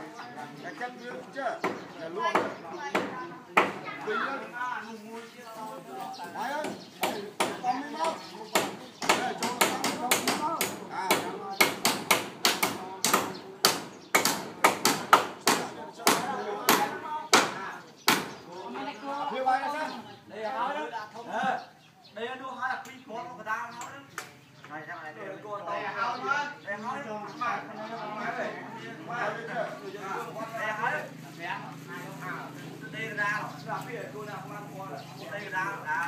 តែចាំយើងចេះតែលក់ពីមួយហើយអត់តាមមក đây là đá đá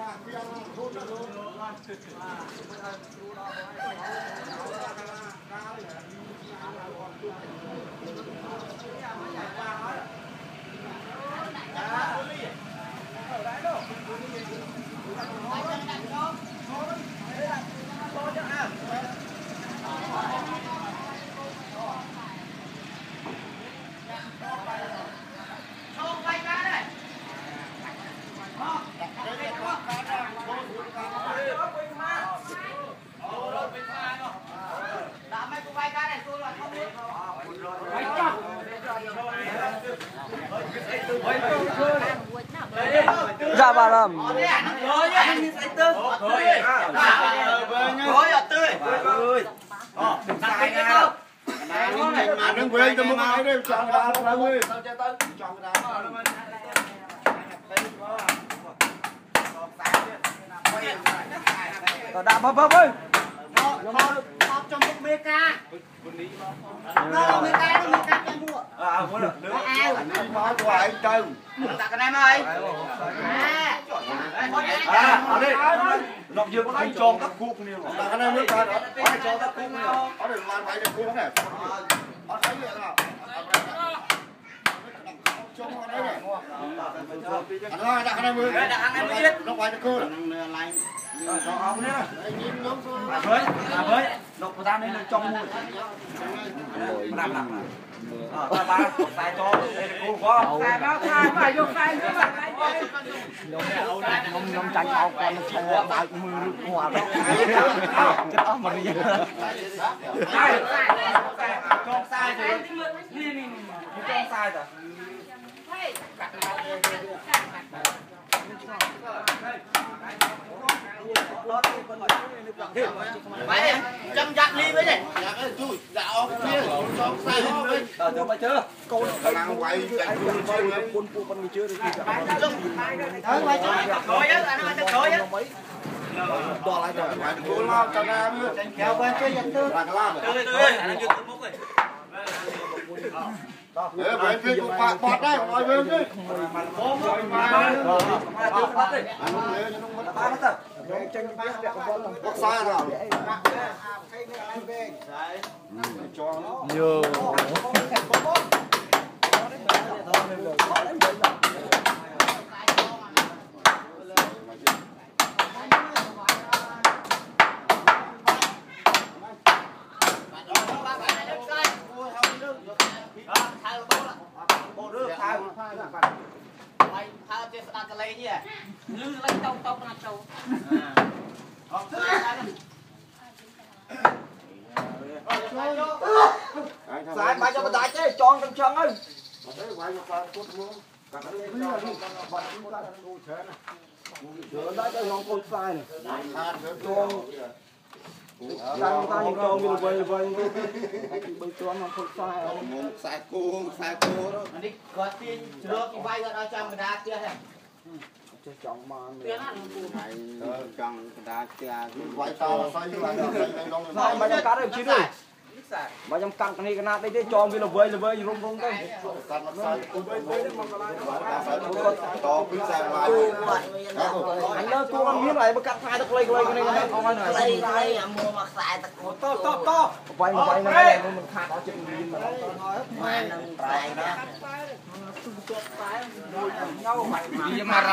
Yeah, yeah, yeah. dạ bà làm đã bắp bắp ơi nó nó trong mê ca nó mê ca nó mê ca មួកអាមួកលើអាវមកទៅឯងទៅដាក់កណែមកអីអាអរេលោកយើងទៅចងទឹកគូគ្នាដាក់កណែមើលបានអត់ចងទឹកគូគ្នាអត់បានបាយទឹកគូហ្នឹងអត់ស្អីទេអត់ចុងអត់អីទេអត់ឡើយដាក់ខាងមើលដាក់ខាងមើលទៀតលោកវាយទៅគូនឹងនៅឡាញដល់អស់នេះញីលោកសួរអើយអើយលោកប្រតាមនេះនៅចុងមួយប្រាំប្រាំអត់តែបានខ្សែចោលទៅគូផងខ្សែមកថាមកយកខ្សែនេះមកខ្សែលោកអូនខ្ញុំខ្ញុំចាញ់បោកគាត់ឈរបើកមើលឬគាត់ចិត្តអស់មករៀនហើយចងខ្សែទៅនេះនេះចងខ្សែទៅ Mày chăm dặn đi với này. Dạ cái chui, sai ho với. Ờ được mà chưa? Cô đang quay cảnh buôn chơi con người chưa được Thôi quay Thôi á, anh lại rồi. Quay cô lo cho em. Kéo quay chơi giật tư. Là cái làm. Tư tư, anh chưa tư rồi. អើបើពេលគុំបាក់បត់ដែរឲ្យវិញទេបងមកបានយកបាត់ទេខ្ញុំមិនបានទេខ្ញុំចេញពីផ្ទះកំប៉ុនបកសារដល់អា20នេះឡើងវិញចងយោមិនដាច់ទេចងទាំងចឹងហើយអត់ទេវាយមកបានពុតមកកាត់នេះចងដល់បាត់ទីគាត់ទៅច្រើនណាយើងដល់ទៅក្នុងកូនខ្សែនេះខាតទៅចងចាំតាំងកងវាវិញវិញទី3ជាន់មកពុតខ្សែអត់មកខ្សែគូខ្សែគូនេះគាត់ទាញជ្រកវាយគាត់ដល់ចាំកណ្ដាលទៀតហ្នឹងចេះចង់បានទៀតណាលោកគូហើយចង់កណ្ដាលទៀតវាយតោះអត់ស្អីឡើយឡើយឡងឡើយមិនកាត់ទេជីនេះមកខ្ញុំកាន់គ្នាកណាដេកទេចងវាល្វើយល្វើយរុំរុំទៅកាន់មកខ្សែគុំវិញវិញមកកន្លែងគាត់តពីខ្សែកន្លែងអញលើគួរអត់មានហើយបើកាត់ខ្សែទឹកខ្លីខ្លីគ្នាហ្នឹងអស់ហើយខ្លីខ្លីអាមួមកខ្សែទឹកតតតបបាយបាយហ្នឹងមិនខាតអស់ចិត្តមានមកហ្នឹងប្រែណាមួយញ៉ៅបាយមក